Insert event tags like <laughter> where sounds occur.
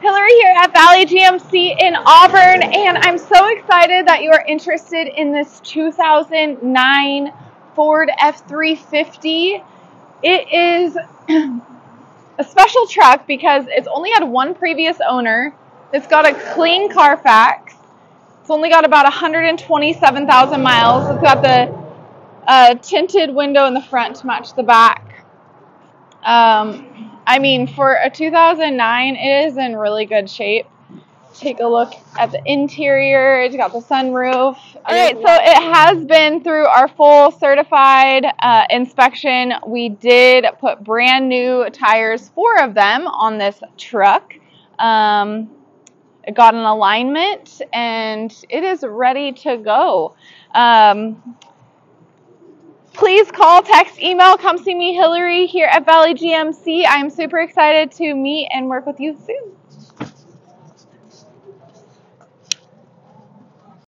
Hilary here at Valley GMC in Auburn, and I'm so excited that you are interested in this 2009 Ford F350. It is <clears throat> a special truck because it's only had one previous owner. It's got a clean Carfax. It's only got about 127,000 miles. It's got the uh, tinted window in the front to match the back. Um, I mean, for a 2009, it is in really good shape. Take a look at the interior. It's got the sunroof. All right, so it has been through our full certified uh, inspection. We did put brand new tires, four of them, on this truck. Um, it got an alignment and it is ready to go. Um, please call, text, email, come see me, Hilary, here at Valley GMC. I'm super excited to meet and work with you soon.